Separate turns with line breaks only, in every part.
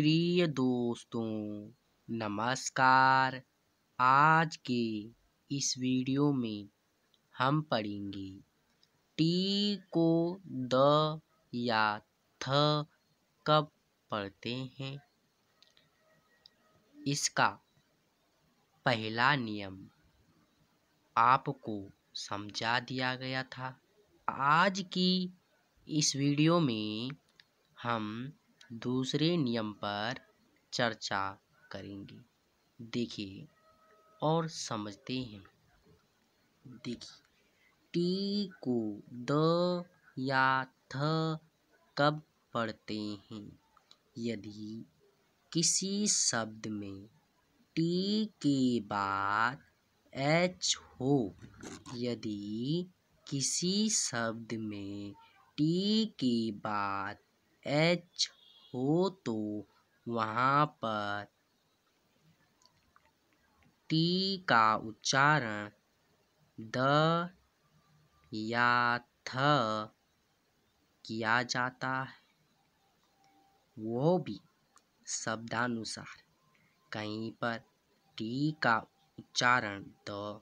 प्रिय दोस्तों, नमस्कार। आज के इस वीडियो में हम पढ़ेंगे, टी को द या थ कब पढ़ते हैं? इसका पहला नियम आपको समझा दिया गया था। आज की इस वीडियो में हम दूसरे नियम पर चर्चा करेंगे। देखिए और समझते हैं। देखिए, टी को द या थ कब पढ़ते हैं? यदि किसी शब्द में टी के बाद एच हो, यदि किसी शब्द में टी के बाद एच हो तो वहाँ पर टी का उच्चारण द या थ किया जाता है। वो भी शब्दानुसार कहीं पर टी का उच्चारण द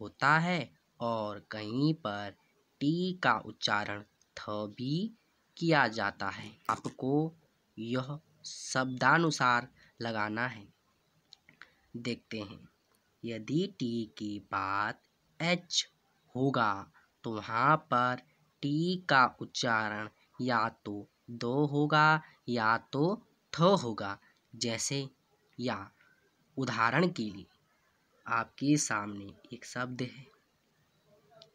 होता है और कहीं पर टी का उच्चारण थ भी किया जाता है। आपको यह शब्दानुसार लगाना है। देखते हैं। यदि टी के बाद एच होगा तो वहाँ पर टी का उच्चारण या तो दो होगा या तो थ होगा, जैसे या। उदाहरण के लिए, आपके सामने एक शब्द है।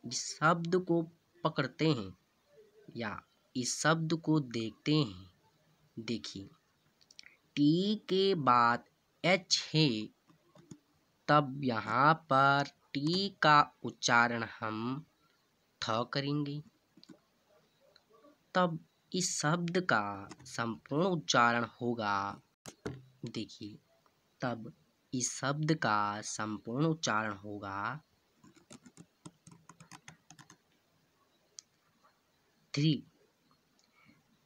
इस शब्द को पकड़ते हैं या इस शब्द को देखते हैं। देखिए टी के बाद एच है। तब यहाँ पर टी का उच्चारण हम थ करेंगे। तब इस शब्द का संपूर्ण उच्चारण होगा। देखिए, तब इस शब्द का संपूर्ण उच्चारण होगा। थ्री।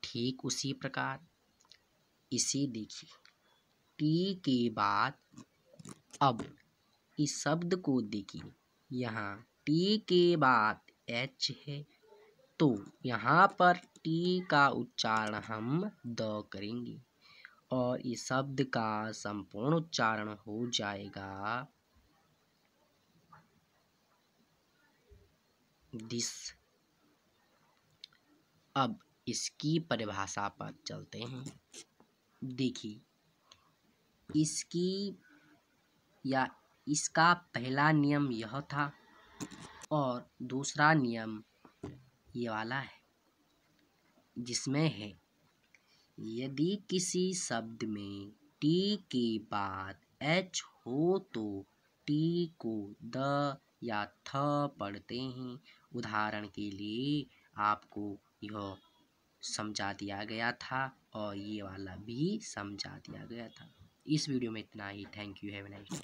ठीक उसी प्रकार। इसे देखिए। टी के बाद अब इस शब्द को देखिए। यहाँ टी के बाद एच है। तो यहाँ पर टी का उच्चारण हम द करेंगे और इस शब्द का संपूर्ण उच्चारण हो जाएगा दिस। अब इसकी परिभाषा पर चलते हैं। देखिए, इसकी या इसका पहला नियम यह था और दूसरा नियम ये वाला है, जिसमें है, यदि किसी शब्द में टी के बाद एच हो तो टी को द या थ पढ़ते हैं। उदाहरण के लिए आपको यह समझा दिया गया था और ये वाला भी समझा दिया गया था। इस वीडियो में इतना ही। Thank you have nice